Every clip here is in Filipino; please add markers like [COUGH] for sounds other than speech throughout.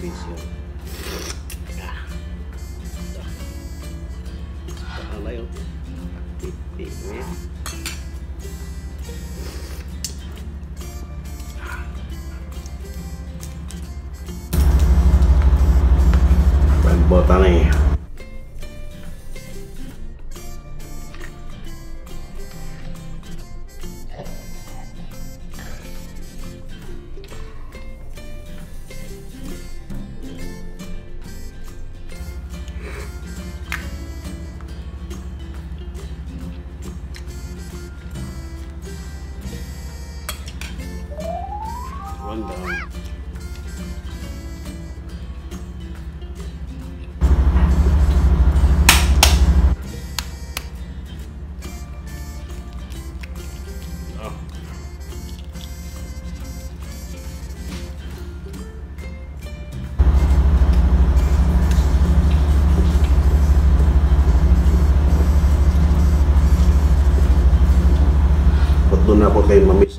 probinsya. Ah. Saka na yun. Pipi, eh. Pagbota na eh. Ba't doon na po kayo mamiso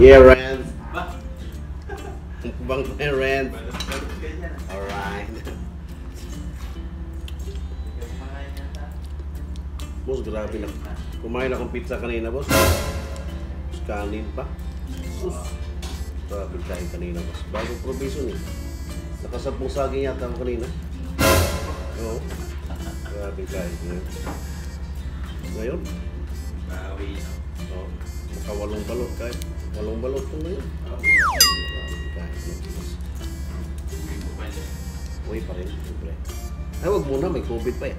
Yeah, Rand. Bang Rand. Alright. Boss, grabe lang. Kumain akong pizza kanina, boss. Tapos Kanin pa. Sus. Grabe kain kanina, boss. Bago provision eh. Nakasampung saging yata ako kanina. Oo. Grabe kain. Ngayon. Ngayon? Oo. Maka walong balot kahit. Walong balot ko kain. boss. Uwi pa rin, siyempre. Ay, wag muna. May COVID pa eh.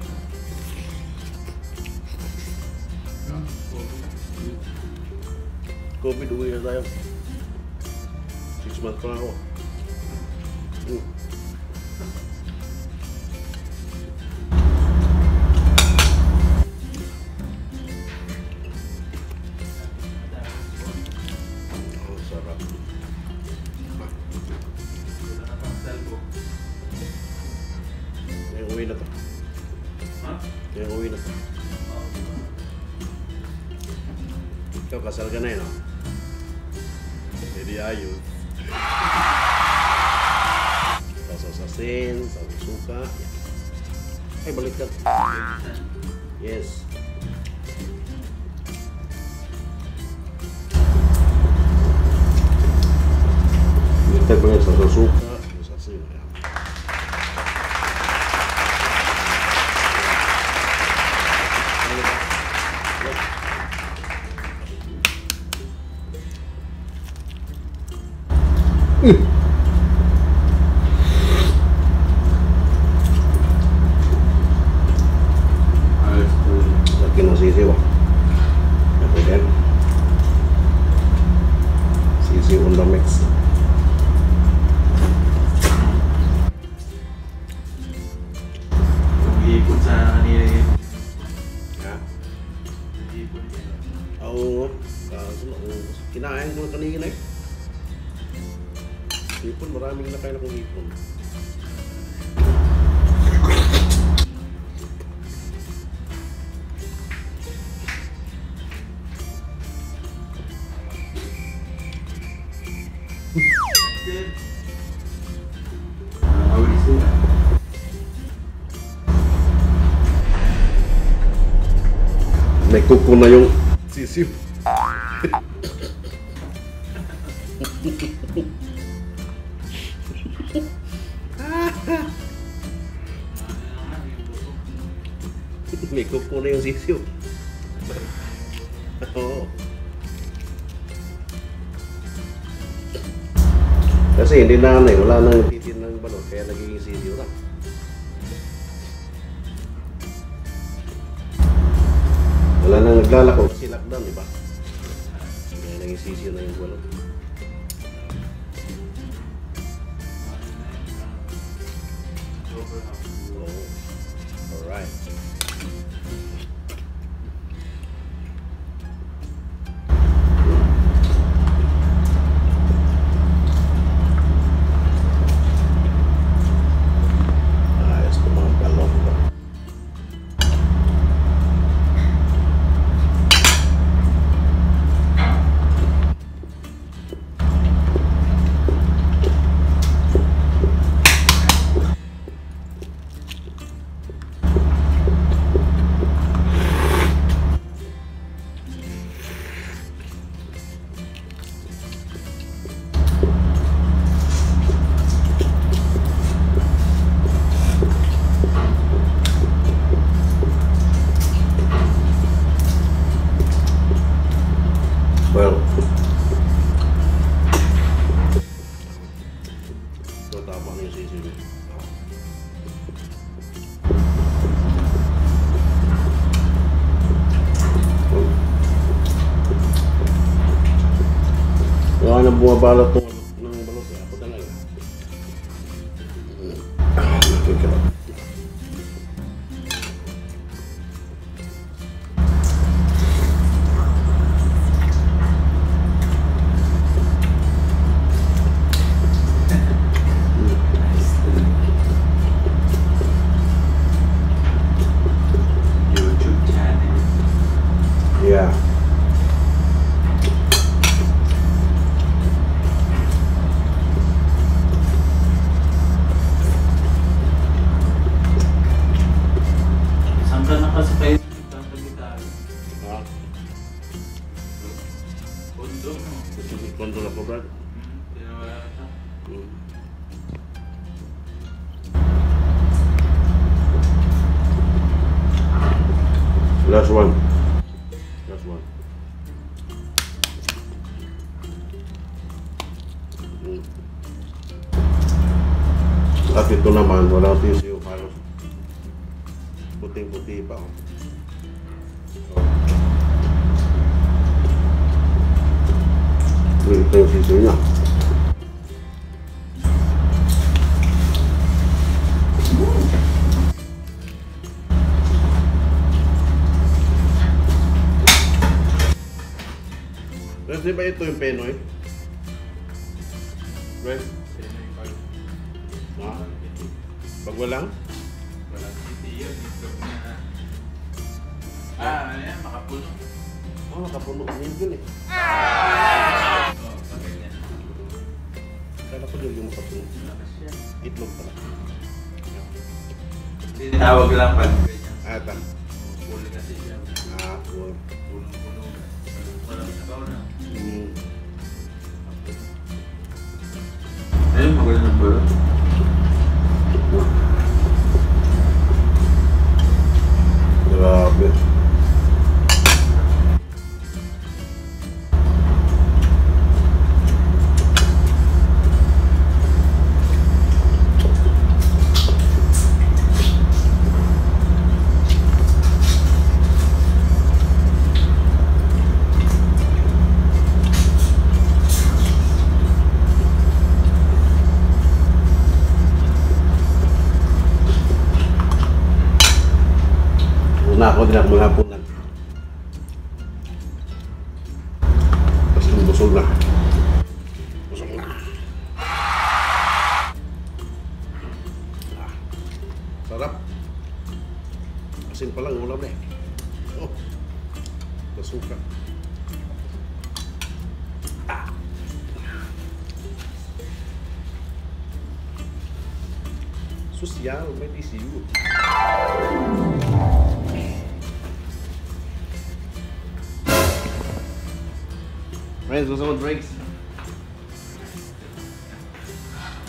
COVID, uwi na tayo. Six months pa lang ako. Hmm. Ikaw, kasal ka na yun, oh. Hindi ayos. Sasasasin, sa suka. Ay, balik ka. Yes. Balik ka sa suka. Lagi ng sisiw. ah. Okay din. Sisiw on the mix. Nag-iipon sa kanila yun. Ha? Nag-iipon yun. Oo. Kaso, oo. kinain ko na kanina eh. Hipon, maraming nakain akong hipon. May kuko na yung sisiw. [LAUGHS] May kuko na yung sisiw. [LAUGHS] Oo. Kasi hindi na ano eh, wala nang titin ng balot, kaya nagiging sisiw na. Wala nang naglalako kasi lockdown, di ba? Kaya naging sisiw na yung balot. Tama na yung sisi niya. Wala bumabalot Ah, Kondo mo. gusto ko kontrol ako, Brad. Hmm, tinawala ka. Mm. Last one. Last one. Mm. At ito naman, walang tissue, halos puting-puti pa. Oh. So, ito yung sisiyo niya. Kasi ba ito yung Penoy? Right? Ha? Pag walang? Walang city yun. Itlog na. Ah, ano yan? Makapuno. Oh, nakapuno ko yun eh. Oo, Yun yung yan. Itlog pala. Tinawag lang pag ganyan. Ah, ata. Full kasi siya. Ah, well. Punong-puno. Walang sabaw na. Mm. Asin pa lang, ulam na eh. Oh, masuka. Ah. Social, may DCU. Friends, gusto mo drinks?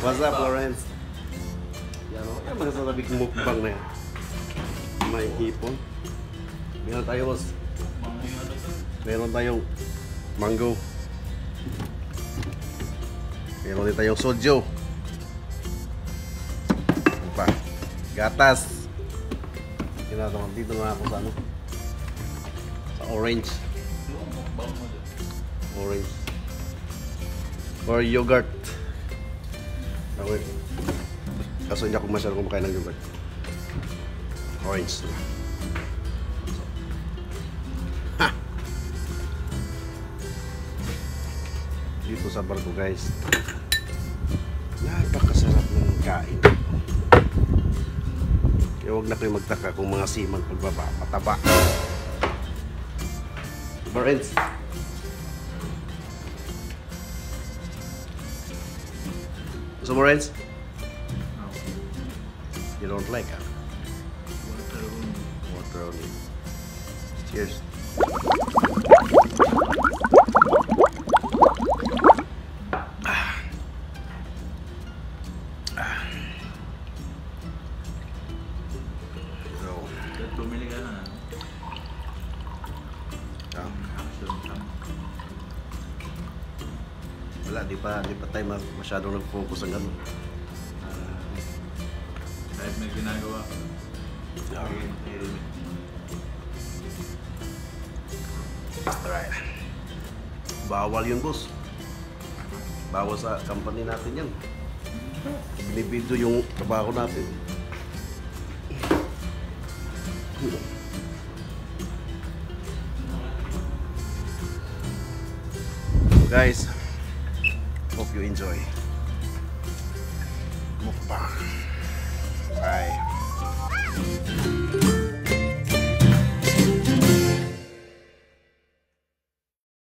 What's up, Lawrence? Yan o, yan mga sasabi kong mukbang na yan. May hipon. Meron tayo, boss. Meron tayong mango. Meron din tayong sojo. Ano pa? Gatas. Tinataman dito na ako sa ano? Sa orange. Orange. Or yogurt. Okay. Kaso hindi ako masyadong kumakain ng yogurt. Na. Ha! Dito sa barko guys. Napakasarap ng kain. Kaya huwag na kayo magtaka kung mga siman pagbaba, mataba. Friends, Gusto mo, Renz? You don't like, ah? Only. Cheers. Bumili ka na. ah, wala, di pa, di pa tayo mas- masyadong nag-focus ang ano. Ah, kahit may ginagawa ka. Bawal yun, boss. Bawal sa company natin yan. Binibidyo yung trabaho natin. So guys, hope you enjoy. Mukbang. Bye.